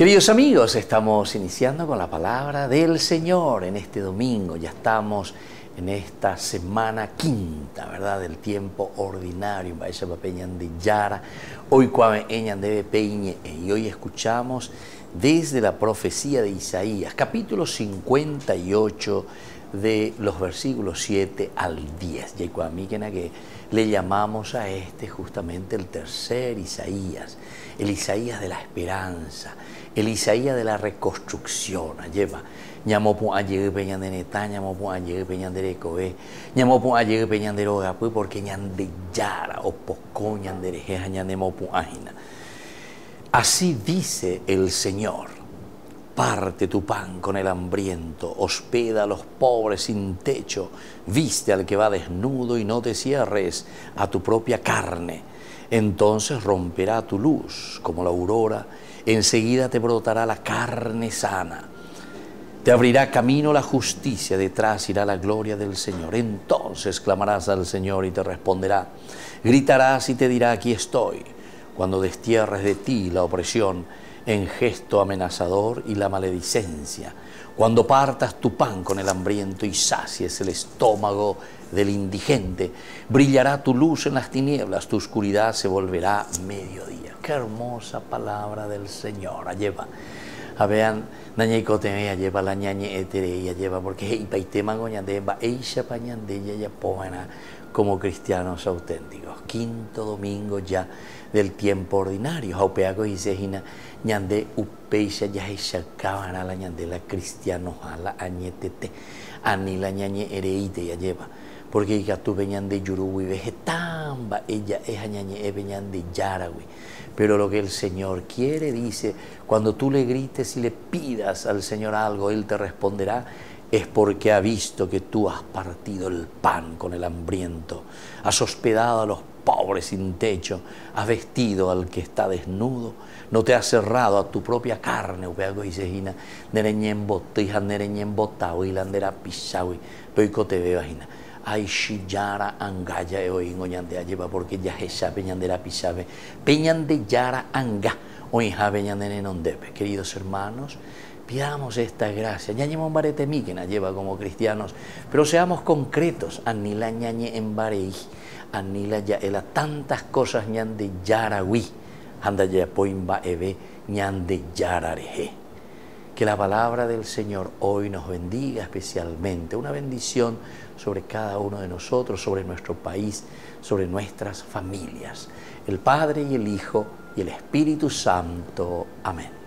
Queridos amigos, estamos iniciando con la palabra del Señor en este domingo. Ya estamos en esta semana quinta, ¿verdad? Del tiempo ordinario. Hoy cuame de Peñe y hoy escuchamos desde la profecía de Isaías, capítulo 58 de los versículos 7 al 10. Y que le llamamos a este justamente el tercer Isaías, el Isaías de la esperanza, el Isaías de la reconstrucción. Lleva ñamopu ayer peñan de neta, ñamopu ayer peñan de recoe, ñamopu ayer peñan de roga, pues porque ñan de yara o poco ñan de rejeja ñanemopu ágina. Así dice el Señor. Parte tu pan con el hambriento, hospeda a los pobres sin techo, viste al que va desnudo y no te cierres a tu propia carne. Entonces romperá tu luz como la aurora, enseguida te brotará la carne sana. Te abrirá camino la justicia, detrás irá la gloria del Señor. Entonces clamarás al Señor y te responderá. Gritarás y te dirá, aquí estoy. Cuando destierres de ti la opresión, en gesto amenazador y la maledicencia, cuando partas tu pan con el hambriento y sacies el estómago del indigente, brillará tu luz en las tinieblas, tu oscuridad se volverá mediodía. Qué hermosa palabra del Señor. Lleva, a vean, te lleva la ñañe etereya lleva, porque poena como cristianos auténticos. Quinto domingo ya del tiempo ordinario. Jaupeago y sejina ñande upeisha ya la ñande cristiano añetete ani la ñañe ereite ya lleva. Porque ya tu veñan de Yuruwi vegetamba, ella es añañe e veñan de Yaragui. Pero lo que el Señor quiere, dice, cuando tú le grites y le pidas al Señor algo, Él te responderá es porque ha visto que tú has partido el pan con el hambriento, has hospedado a los pobres sin techo, has vestido al que está desnudo, no te has cerrado a tu propia carne, upeago y sejina, nereñen botija, nereñen botao y landera pisawi, peiko te veo ajina. Ay, shiyara angaya e hoy en lleva porque ya esa peñandera pisabe, peñande yara anga, hoy ja peñandene non debe. Queridos hermanos, Pidamos esta gracia. Ñañe barete que la lleva como cristianos, pero seamos concretos. Anila ñañe en barei, anila ya ela tantas cosas ñan de yarawi, anda ya poimba eve ñan de yarareje. Que la palabra del Señor hoy nos bendiga especialmente, una bendición sobre cada uno de nosotros, sobre nuestro país, sobre nuestras familias. El Padre y el Hijo y el Espíritu Santo. Amén.